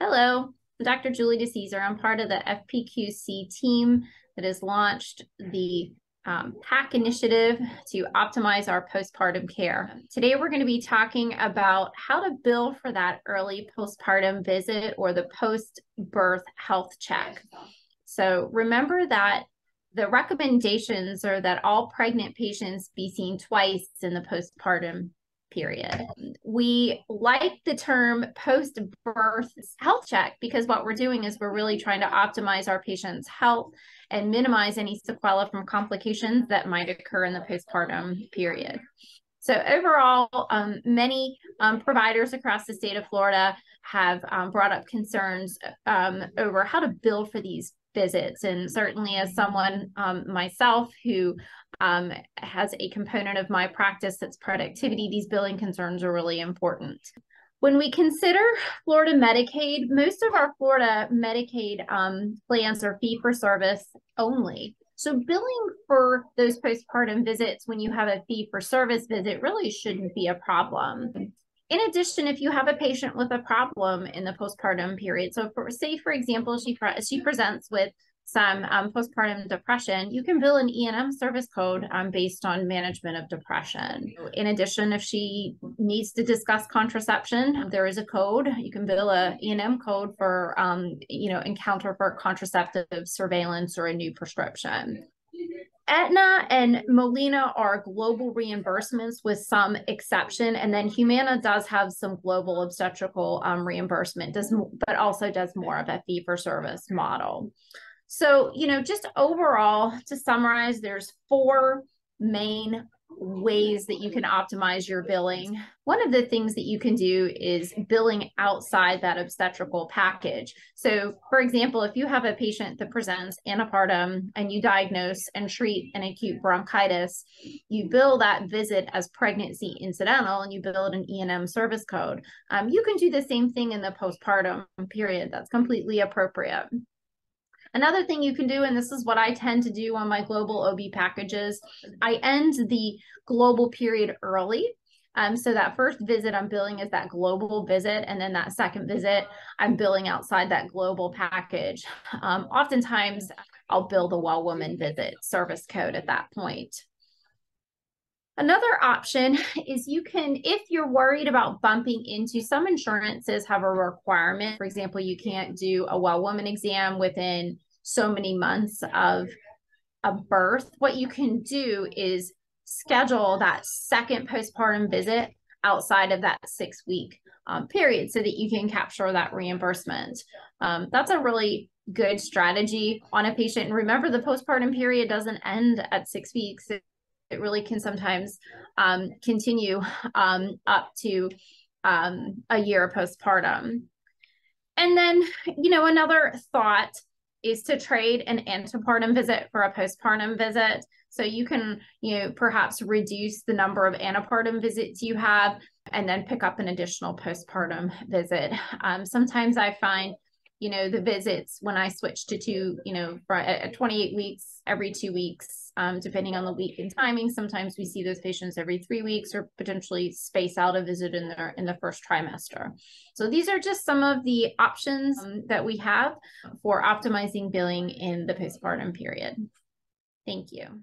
Hello, I'm Dr. Julie DeCesare. I'm part of the FPQC team that has launched the um, PACC initiative to optimize our postpartum care. Today, we're going to be talking about how to bill for that early postpartum visit or the post birth health check. So, remember that the recommendations are that all pregnant patients be seen twice in the postpartum period. We like the term post birth health check because what we're doing is we're really trying to optimize our patient's health and minimize any sequela from complications that might occur in the postpartum period. So, overall, um, many um, providers across the state of Florida have um, brought up concerns um, over how to bill for these visits. And certainly, as someone um, myself who um, has a component of my practice that's productivity, these billing concerns are really important. When we consider Florida Medicaid, most of our Florida Medicaid um, plans are fee for service only. So, billing for those postpartum visits when you have a fee for service visit really shouldn't be a problem. In addition, if you have a patient with a problem in the postpartum period, so for, say, for example, she, she presents with some um, postpartum depression, you can bill an E&M service code um, based on management of depression. In addition, if she needs to discuss contraception, there is a code. You can bill a E&M code for, um, you know, encounter for contraceptive surveillance or a new prescription. Aetna and Molina are global reimbursements with some exception, and then Humana does have some global obstetrical um, reimbursement, does but also does more of a fee for service model. So, you know, just overall to summarize, there's four main ways that you can optimize your billing. One of the things that you can do is billing outside that obstetrical package. So, for example, if you have a patient that presents antepartum and you diagnose and treat an acute bronchitis, you bill that visit as pregnancy incidental and you build an E&M service code. Um, you can do the same thing in the postpartum period. That's completely appropriate. Another thing you can do, and this is what I tend to do on my global OB packages, I end the global period early. Um, so that first visit I'm billing is that global visit, and then that second visit I'm billing outside that global package. Um, oftentimes I'll bill the well woman visit service code at that point. Another option is you can, if you're worried about bumping into some insurances have a requirement. For example, you can't do a well woman exam within so many months of a birth. What you can do is schedule that second postpartum visit outside of that six week um, period so that you can capture that reimbursement. Um, that's a really good strategy on a patient. And remember, the postpartum period doesn't end at six weeks it really can sometimes um, continue um, up to um, a year postpartum. And then, you know, another thought is to trade an antepartum visit for a postpartum visit. So you can, you know, perhaps reduce the number of antepartum visits you have and then pick up an additional postpartum visit. Um, sometimes I find you know the visits when i switched to two you know for at 28 weeks every two weeks um, depending on the week and timing. Sometimes we see those patients every three weeks or potentially space out a visit in their in the first trimester. So these are just some of the options um, that we have for optimizing billing in the postpartum period. Thank you